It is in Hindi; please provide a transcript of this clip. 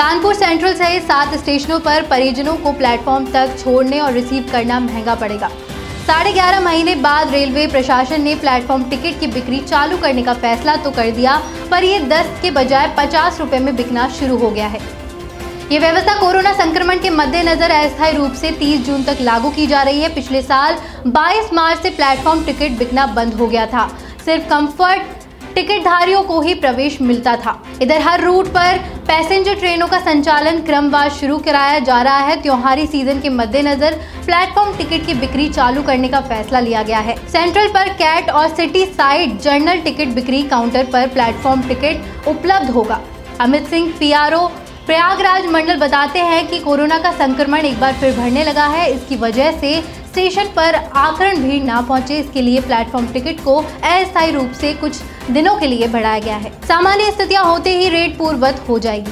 कानपुर सेंट्रल सहित सात स्टेशनों पर परिजनों को प्लेटफॉर्म तक छोड़ने और रिसीव करना महँगा पड़ेगा। साढ़े ग्यारह महीने बाद रेलवे प्रशासन ने प्लेटफॉर्म टिकट की बिक्री चालू करने का फैसला तो कर दिया, पर यह दस के बजाय पचास रुपए में बिकना शुरू हो गया है। ये व्यवस्था कोरोना संक्रमण के मद्देनजर अस्थायी रूप से 30 जून तक लागू की जा रही है। पिछले साल 22 मार्च से प्लेटफॉर्म टिकट बिकना बंद हो गया था। सिर्फ़ कंफर्ट टिकटधारियों को ही प्रवेश मिलता था। इधर हर रूट पर पैसेंजर ट्रेनों का संचालन क्रमवार शुरू कराया जा रहा है। त्योहारी सीज़न के मद्देनजर प्लेटफॉर्म टिकट की बिक्री चालू करने का फैसला लिया गया है। सेंट्रल पर कैट और सिटी साइड जर्नल टिकट बिक्री काउंटर पर प्लेटफॉर्म टिकट उपलब्ध होगा। अमित सिंह, पीआरओ, प्रयागराज मंडल बताते हैं कि कोरोना का संक्रमण एक बार फिर बढ़ने लगा है। इसकी वजह से स्टेशन पर आकरण भीड़ ना पहुँचे, इसके लिए प्लेटफॉर्म टिकट को अस्थायी रूप से कुछ दिनों के लिए बढ़ाया गया है। सामान्य स्थितियाँ होते ही रेट पूर्ववत हो जाएगी।